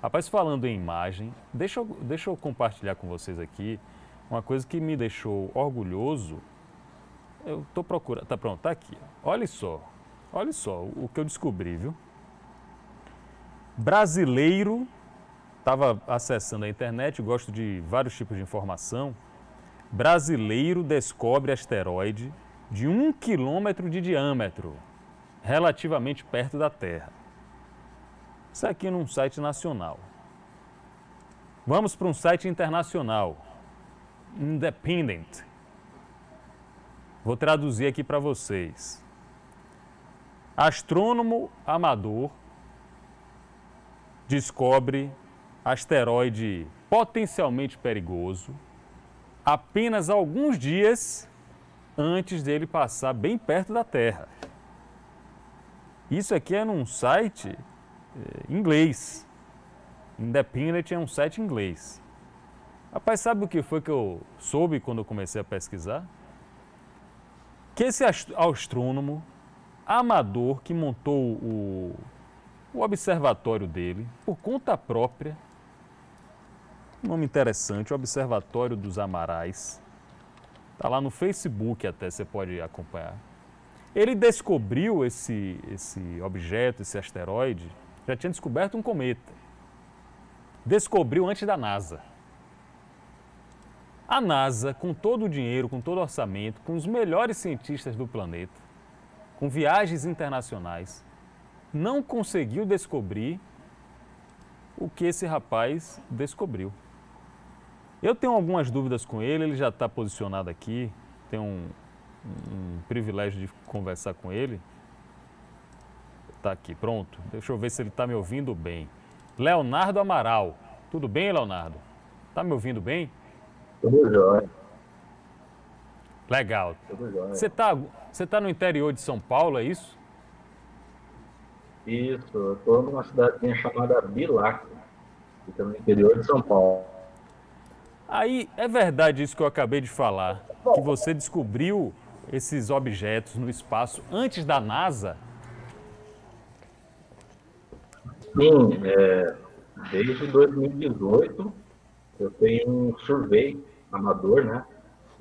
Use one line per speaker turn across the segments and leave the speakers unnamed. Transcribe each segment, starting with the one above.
Rapaz, falando em imagem, deixa eu, deixa eu compartilhar com vocês aqui uma coisa que me deixou orgulhoso. Eu tô procurando. Tá pronto, tá aqui. Olha só. Olha só o que eu descobri, viu? Brasileiro estava acessando a internet, gosto de vários tipos de informação. Brasileiro descobre asteroide de um quilômetro de diâmetro, relativamente perto da Terra. Isso aqui num site nacional. Vamos para um site internacional, Independent. Vou traduzir aqui para vocês. Astrônomo amador descobre asteroide potencialmente perigoso apenas alguns dias antes dele passar bem perto da Terra. Isso aqui é num site inglês. Independent é um site inglês. Rapaz, sabe o que foi que eu soube quando eu comecei a pesquisar? Que esse astrônomo amador que montou o, o observatório dele por conta própria, um nome interessante, o Observatório dos Amarais. Está lá no Facebook até, você pode acompanhar. Ele descobriu esse, esse objeto, esse asteroide, já tinha descoberto um cometa. Descobriu antes da NASA. A NASA, com todo o dinheiro, com todo o orçamento, com os melhores cientistas do planeta, com viagens internacionais, não conseguiu descobrir o que esse rapaz descobriu. Eu tenho algumas dúvidas com ele, ele já está posicionado aqui, tenho um, um privilégio de conversar com ele. Está aqui, pronto. Deixa eu ver se ele está me ouvindo bem. Leonardo Amaral. Tudo bem, Leonardo? Está me ouvindo bem?
Tudo jóia.
Legal. Tudo jóia. Você está você tá no interior de São Paulo, é isso?
Isso, eu estou numa cidadezinha chamada Bilac, fica no interior de São Paulo.
Aí, é verdade isso que eu acabei de falar, que você descobriu esses objetos no espaço antes da NASA?
Sim, é, desde 2018 eu tenho um survey amador, né?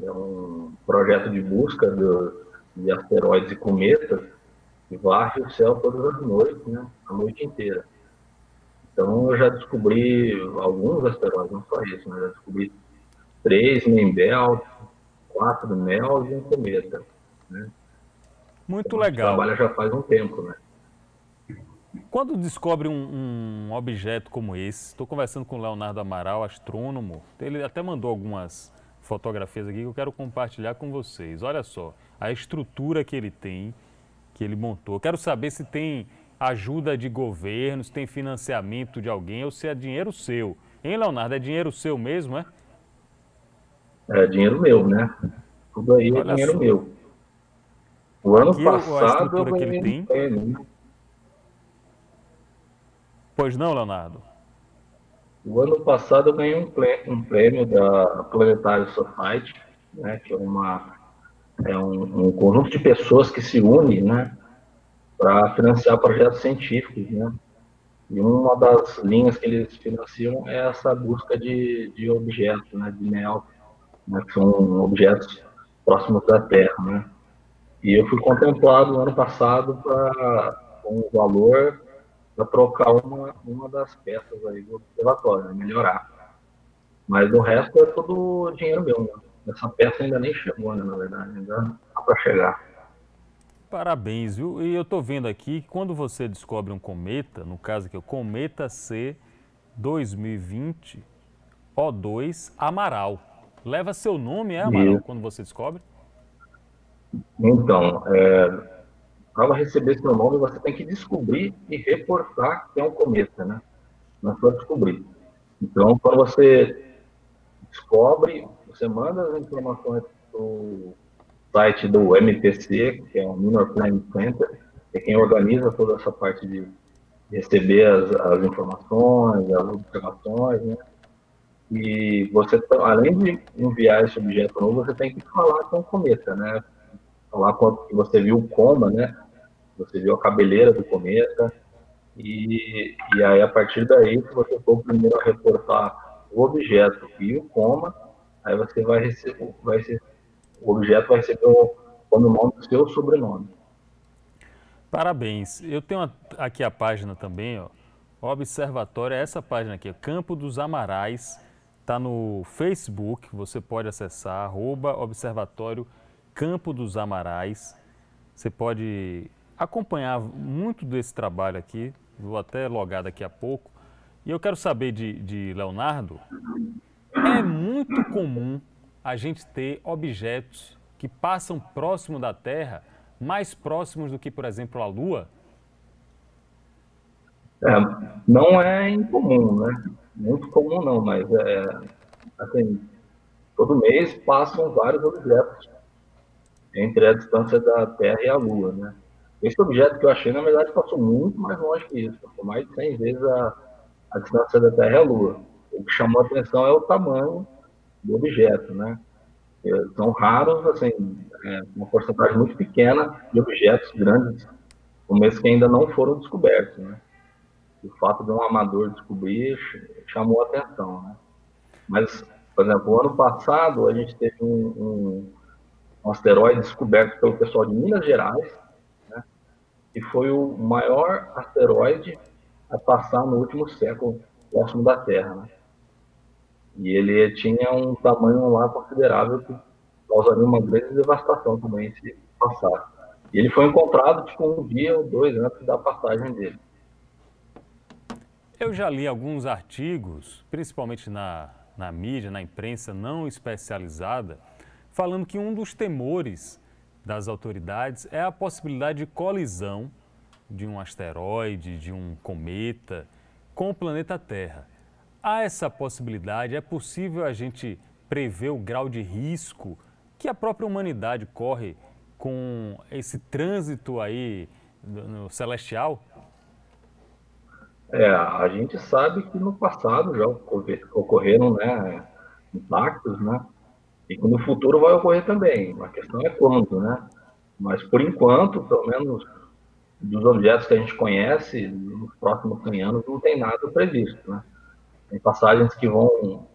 É um projeto de busca do, de asteroides e cometas que varre o céu todas as noites, né? A noite inteira. Então eu já descobri alguns asteroides, não só isso, mas já descobri três Membel, quatro Mel e um cometa. Né?
Muito então, legal.
Trabalha já faz um tempo, né?
Quando descobre um, um objeto como esse, estou conversando com o Leonardo Amaral, astrônomo, ele até mandou algumas fotografias aqui que eu quero compartilhar com vocês. Olha só, a estrutura que ele tem, que ele montou. Quero saber se tem ajuda de governo, se tem financiamento de alguém ou se é dinheiro seu. Hein, Leonardo? É dinheiro seu mesmo, é?
É dinheiro meu, né? Tudo aí é Olha é dinheiro só. meu. O ano Aqui, passado eu ganhei um prêmio, né?
Pois não, Leonardo?
O ano passado eu ganhei um prêmio da Planetário Society, né, que é, uma, é um, um conjunto de pessoas que se unem né, para financiar projetos científicos. Né? E uma das linhas que eles financiam é essa busca de, de objetos, né, de NEL, né, que são objetos próximos da Terra. Né? E eu fui contemplado no ano passado com o valor para trocar uma, uma das peças aí do observatório, né, melhorar. Mas o resto é tudo dinheiro meu. Né? Essa peça ainda nem chegou, né, na verdade, ainda dá para chegar.
Parabéns, viu? E eu estou vendo aqui que quando você descobre um cometa, no caso aqui, o Cometa C 2020 O2 Amaral. Leva seu nome, é Amaral, quando você descobre?
Então, é, para receber seu nome, você tem que descobrir e reportar que é um cometa, né? Não é só descobrir. Então, quando você descobre, você manda as informações para o site do MPC, que é o Minor Planning Center, que é quem organiza toda essa parte de receber as, as informações, as observações, né? E você, além de enviar esse objeto novo, você tem que falar com o cometa, né? Falar que você viu o coma, né? Você viu a cabeleira do cometa E, e aí, a partir daí, se você for o primeiro a reportar o objeto e o coma, aí você vai receber, vai ser, o objeto vai receber o, o nome do seu sobrenome.
Parabéns. Eu tenho aqui a página também, ó. Observatório é essa página aqui, Campo dos Amarais. Está no Facebook, você pode acessar, arroba Observatório Campo dos Amarais. Você pode acompanhar muito desse trabalho aqui, vou até logar daqui a pouco. E eu quero saber de, de Leonardo, é muito comum a gente ter objetos que passam próximo da Terra, mais próximos do que, por exemplo, a Lua?
É, não é incomum, né? Muito comum não, mas é assim, todo mês passam vários objetos entre a distância da Terra e a Lua, né? Esse objeto que eu achei, na verdade, passou muito mais longe que isso, passou mais de 100 vezes a, a distância da Terra a Lua. O que chamou a atenção é o tamanho do objeto, né? É, são raros, assim, é, uma porcentagem muito pequena de objetos grandes, como esses que ainda não foram descobertos, né? O fato de um amador descobrir chamou a atenção, né? Mas, por exemplo, ano passado a gente teve um, um, um asteroide descoberto pelo pessoal de Minas Gerais, e foi o maior asteroide a passar no último século próximo da Terra. Né? E ele tinha um tamanho lá considerável que causaria uma grande devastação também se passar. E ele foi encontrado tipo um dia ou dois antes da passagem dele.
Eu já li alguns artigos, principalmente na, na mídia, na imprensa não especializada, falando que um dos temores das autoridades é a possibilidade de colisão de um asteroide, de um cometa com o planeta Terra. Há essa possibilidade? É possível a gente prever o grau de risco que a própria humanidade corre com esse trânsito aí no celestial?
É, a gente sabe que no passado já ocorreram né, impactos, né? E que no futuro vai ocorrer também. A questão é quando, né? Mas por enquanto, pelo menos dos objetos que a gente conhece, nos próximos 100 anos não tem nada previsto, né? Tem passagens que vão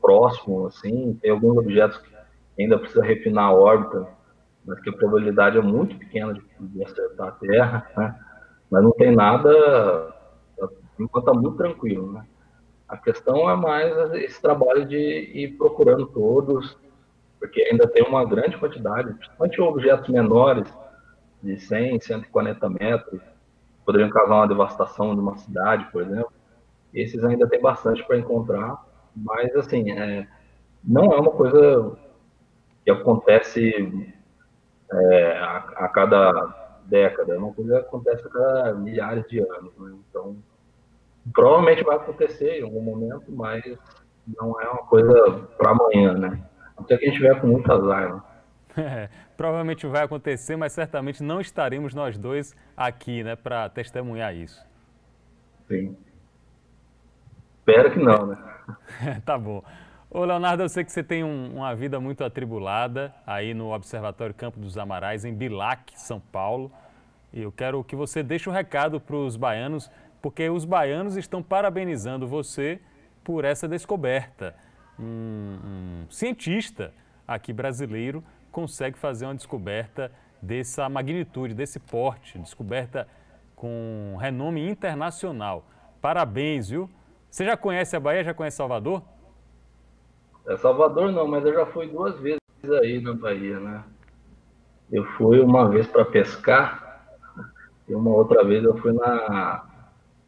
próximo, assim, tem alguns objetos que ainda precisa refinar a órbita, mas que a probabilidade é muito pequena de, de acertar a Terra, né? Mas não tem nada, enquanto está muito tranquilo, né? A questão é mais esse trabalho de ir procurando todos, porque ainda tem uma grande quantidade, principalmente objetos menores, de 100, 140 metros, poderiam causar uma devastação de uma cidade, por exemplo. Esses ainda tem bastante para encontrar, mas assim, é, não é uma coisa que acontece é, a, a, cada década, é uma coisa que acontece a cada milhares de anos. Né? Então, provavelmente vai acontecer em algum momento, mas não é uma coisa para amanhã, né? Até que a gente tiver com muito azar. Né?
É, provavelmente vai acontecer, mas certamente não estaremos nós dois aqui, né, para testemunhar isso.
Sim. Espero que não, né?
tá bom. Ô Leonardo, eu sei que você tem um, uma vida muito atribulada aí no Observatório Campo dos Amarais, em Bilac, São Paulo. E eu quero que você deixe um recado para os baianos, porque os baianos estão parabenizando você por essa descoberta. Um, um cientista aqui brasileiro consegue fazer uma descoberta dessa magnitude, desse porte, descoberta com renome internacional. Parabéns, viu? Você já conhece a Bahia? Já conhece Salvador?
É Salvador não, mas eu já fui duas vezes aí na Bahia, né? Eu fui uma vez para pescar e uma outra vez eu fui na,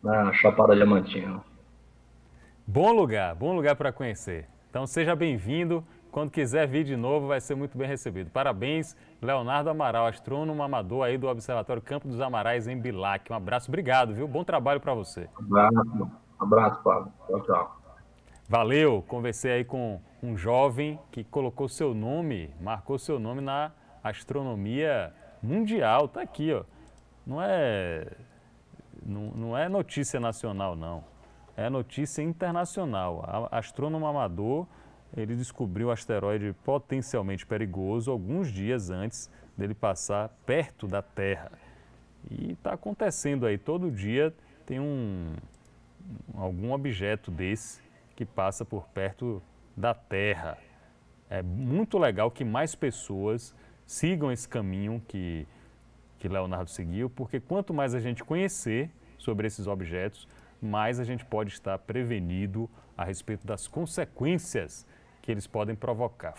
na Chapada Diamantina.
Bom lugar, bom lugar para conhecer. Então seja bem-vindo. Quando quiser vir de novo, vai ser muito bem recebido. Parabéns, Leonardo Amaral, astrônomo amador aí do Observatório Campo dos Amarais em Bilac. Um abraço, obrigado, viu? Bom trabalho para você.
Abraço, abraço, Pablo. Tchau, tchau.
Valeu, conversei aí com um jovem que colocou seu nome, marcou seu nome na astronomia mundial. Tá aqui, ó. Não é, não, não é notícia nacional, não. É notícia internacional. Astrônomo amador ele descobriu o asteroide potencialmente perigoso alguns dias antes dele passar perto da Terra. E está acontecendo aí, todo dia tem um, algum objeto desse que passa por perto da Terra. É muito legal que mais pessoas sigam esse caminho que, que Leonardo seguiu, porque quanto mais a gente conhecer sobre esses objetos, mais a gente pode estar prevenido a respeito das consequências que eles podem provocar.